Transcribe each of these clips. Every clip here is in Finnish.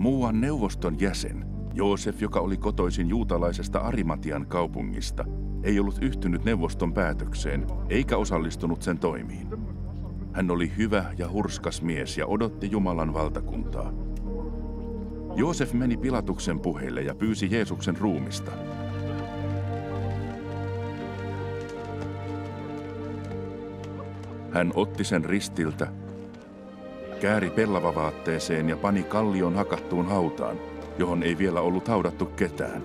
Muuan neuvoston jäsen, Joosef, joka oli kotoisin juutalaisesta Arimatian kaupungista, ei ollut yhtynyt neuvoston päätökseen eikä osallistunut sen toimiin. Hän oli hyvä ja hurskas mies ja odotti Jumalan valtakuntaa. Joosef meni Pilatuksen puheille ja pyysi Jeesuksen ruumista. Hän otti sen ristiltä, kääri pellavavaatteeseen ja pani kallion hakattuun hautaan, johon ei vielä ollut haudattu ketään.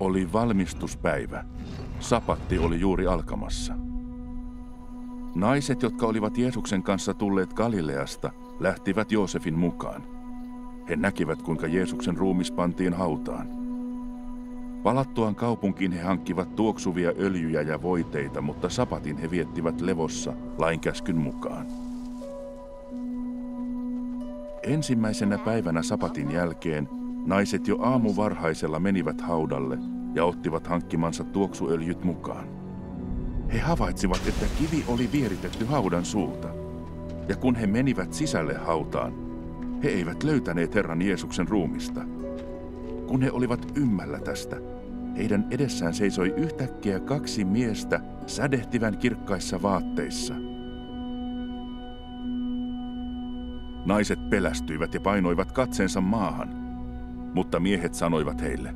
Oli valmistuspäivä. Sapatti oli juuri alkamassa. Naiset, jotka olivat Jeesuksen kanssa tulleet Galileasta, lähtivät Joosefin mukaan. He näkivät, kuinka Jeesuksen ruumis pantiin hautaan. Palattuaan kaupunkiin he hankkivat tuoksuvia öljyjä ja voiteita, mutta sapatin he viettivät levossa lainkäskyn mukaan. Ensimmäisenä päivänä sapatin jälkeen naiset jo aamu varhaisella menivät haudalle ja ottivat hankkimansa tuoksuöljyt mukaan. He havaitsivat, että kivi oli vieritetty haudan suulta. Ja kun he menivät sisälle hautaan, he eivät löytäneet Herran Jeesuksen ruumista. Kun he olivat ymmällä tästä, heidän edessään seisoi yhtäkkiä kaksi miestä sädehtivän kirkkaissa vaatteissa. Naiset pelästyivät ja painoivat katseensa maahan, mutta miehet sanoivat heille,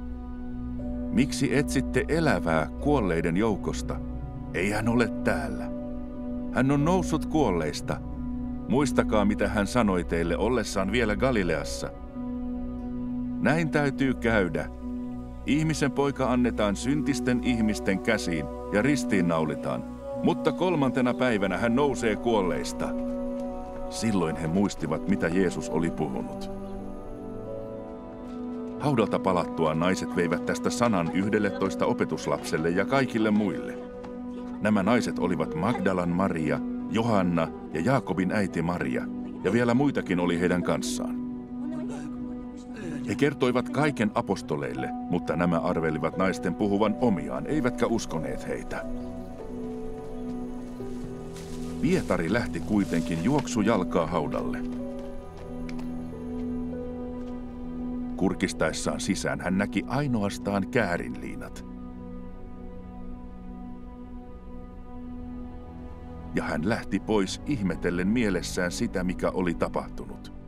Miksi etsitte elävää kuolleiden joukosta? Ei hän ole täällä. Hän on noussut kuolleista. Muistakaa, mitä hän sanoi teille ollessaan vielä Galileassa. Näin täytyy käydä. Ihmisen poika annetaan syntisten ihmisten käsiin ja ristiinnaulitaan, mutta kolmantena päivänä hän nousee kuolleista. Silloin he muistivat, mitä Jeesus oli puhunut. Haudalta palattua naiset veivät tästä sanan yhdelle toista opetuslapselle ja kaikille muille. Nämä naiset olivat Magdalan Maria, Johanna ja Jaakobin äiti Maria, ja vielä muitakin oli heidän kanssaan. He kertoivat kaiken apostoleille, mutta nämä arvelivat naisten puhuvan omiaan, eivätkä uskoneet heitä. Pietari lähti kuitenkin juoksujalkaa haudalle. Kurkistaessaan sisään hän näki ainoastaan käärinliinat – ja hän lähti pois ihmetellen mielessään sitä, mikä oli tapahtunut.